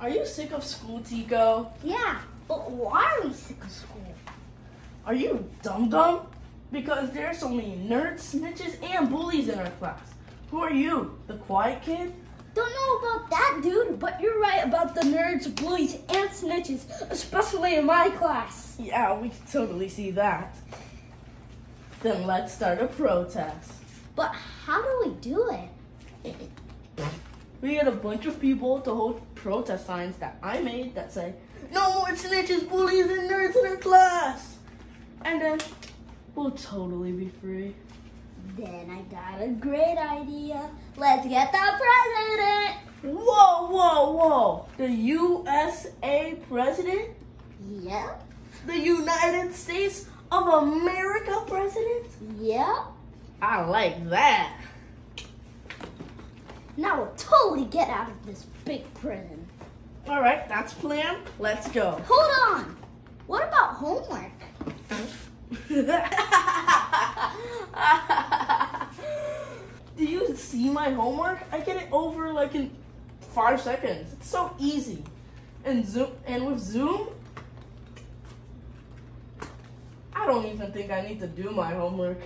Are you sick of school, Tico? Yeah, but why are we sick of school? Are you dumb dumb? Because there are so many nerds, snitches, and bullies in our class. Who are you? The quiet kid? Don't know about that, dude, but you're right about the nerds, bullies, and snitches, especially in my class. Yeah, we can totally see that. Then let's start a protest. But how do we do it? We get a bunch of people to hold protest signs that I made that say, No more snitches, bullies, and nerds in our class! And then we'll totally be free. Then I got a great idea. Let's get the president. Whoa, whoa, whoa! The USA president? Yep, The United States of America president? yep. I like that. Now we'll totally get out of this big prison. All right, that's plan. Let's go. Hold on. What about homework? Do you see my homework? I get it over like in five seconds. It's so easy. And Zoom and with Zoom, I don't even think I need to do my homework.